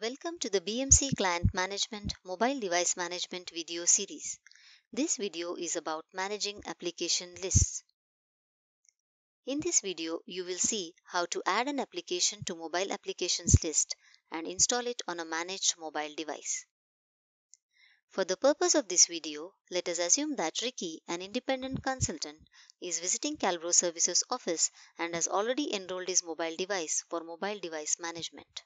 Welcome to the BMC Client Management Mobile Device Management video series. This video is about managing application lists. In this video, you will see how to add an application to mobile applications list and install it on a managed mobile device. For the purpose of this video, let us assume that Ricky, an independent consultant, is visiting Calbro Services office and has already enrolled his mobile device for mobile device management.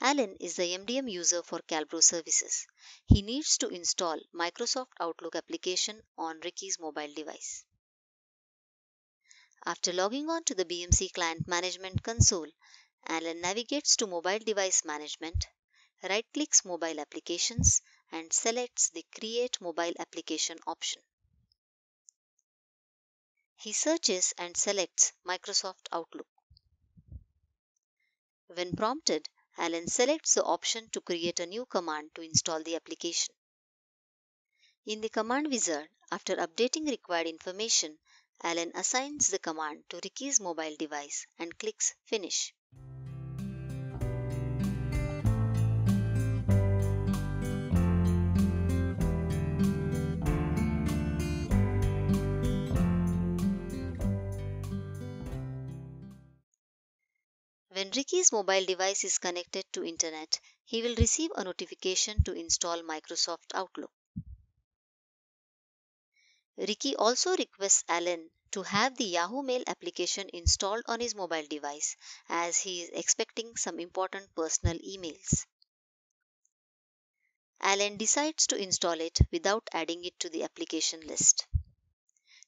Alan is the MDM user for Calbro services. He needs to install Microsoft Outlook application on Ricky's mobile device. After logging on to the BMC Client Management console, Alan navigates to Mobile Device Management, right-clicks Mobile Applications and selects the Create Mobile Application option. He searches and selects Microsoft Outlook. When prompted, Alan selects the option to create a new command to install the application. In the command wizard, after updating required information, Alan assigns the command to Ricky's mobile device and clicks Finish. When Ricky's mobile device is connected to internet, he will receive a notification to install Microsoft Outlook. Ricky also requests Alan to have the Yahoo Mail application installed on his mobile device as he is expecting some important personal emails. Alan decides to install it without adding it to the application list.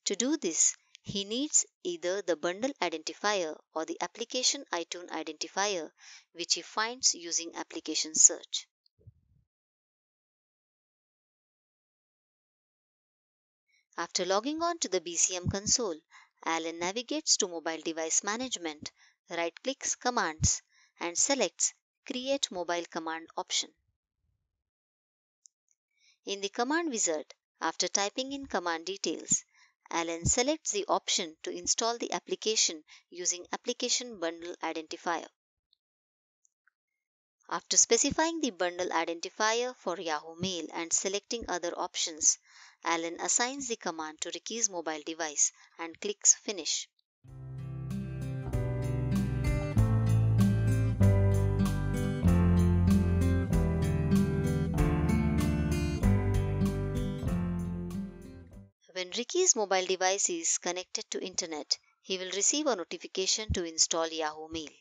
To do this, he needs either the bundle identifier or the application iTunes identifier, which he finds using application search. After logging on to the BCM console, Alan navigates to Mobile Device Management, right-clicks Commands and selects Create Mobile Command option. In the command wizard, after typing in command details, Alan selects the option to install the application using Application Bundle Identifier. After specifying the bundle identifier for Yahoo Mail and selecting other options, Alan assigns the command to Ricky's mobile device and clicks Finish. When Ricky's mobile device is connected to internet, he will receive a notification to install Yahoo Mail.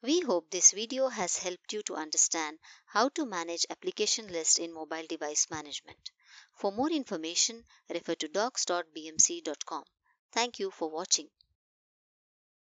We hope this video has helped you to understand how to manage application list in mobile device management. For more information, refer to docs.bmc.com. Thank you for watching.